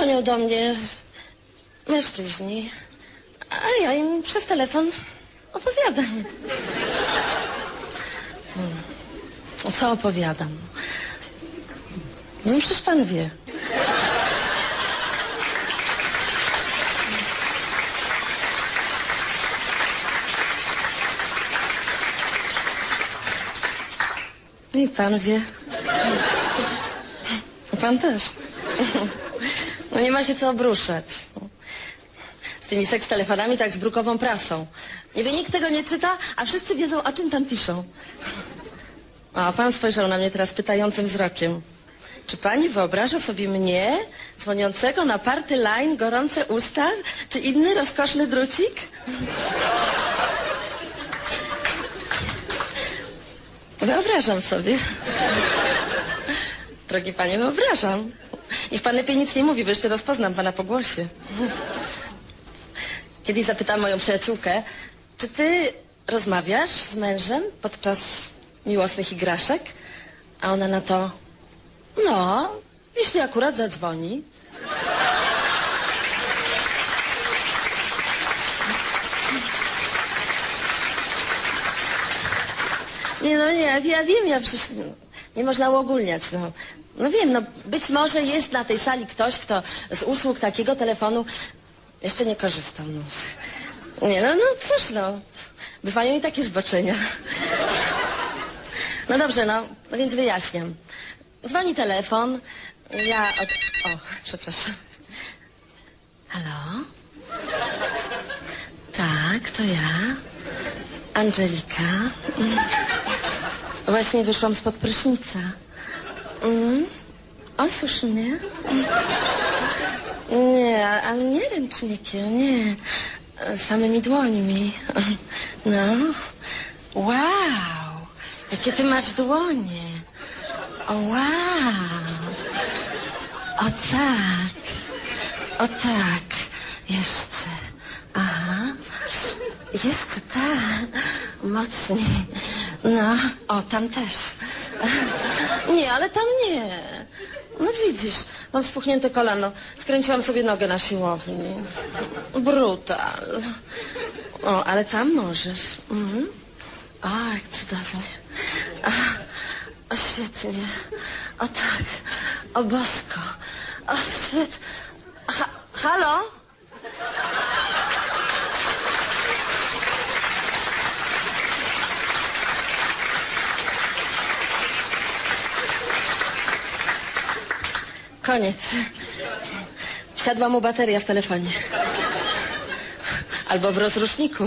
Dzwonią do mnie mężczyźni, a ja im przez telefon opowiadam. Hmm. Co opowiadam? No przecież pan wie. I pan wie. Pan też. No nie ma się co obruszać. Z tymi seks telefonami tak z brukową prasą. Niby nikt tego nie czyta, a wszyscy wiedzą, o czym tam piszą. A pan spojrzał na mnie teraz pytającym wzrokiem. Czy pani wyobraża sobie mnie, dzwoniącego na party line, gorące usta, czy inny rozkoszny drucik? Wyobrażam sobie. Drogi panie, wyobrażam. Niech pan lepiej nic nie mówi, bo jeszcze rozpoznam pana po głosie. Kiedyś zapytałam moją przyjaciółkę, czy ty rozmawiasz z mężem podczas miłosnych igraszek? A ona na to, no, jeśli akurat zadzwoni. Nie, no nie, ja wiem, ja przecież nie można uogólniać, no. No wiem, no być może jest na tej sali ktoś, kto z usług takiego telefonu jeszcze nie korzystał, no. Nie, no, no cóż, no. Bywają i takie zboczenia. No dobrze, no, no więc wyjaśniam. Dzwoni telefon, ja od... O, przepraszam. Halo? Tak, to ja. Angelika. Właśnie wyszłam spod prysznica. Mm. Osusz mnie. Nie, ale nie ręcznikiem, nie. Samymi dłońmi. No. Wow. Jakie ty masz dłonie. O, wow. O tak. O tak. Jeszcze. Aha. Jeszcze tak. Mocniej. No. O, tam też. Nie, ale tam nie. No widzisz, mam spuchnięte kolano. Skręciłam sobie nogę na siłowni. Brutal. O, ale tam możesz. Mhm. O, jak cudownie. A, o, świetnie. O tak. O bosko. O, świet... Ha, halo? Koniec. Wsiadła mu bateria w telefonie. Albo w rozruszniku.